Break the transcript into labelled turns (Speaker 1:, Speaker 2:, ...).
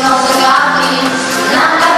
Speaker 1: Nos gabri,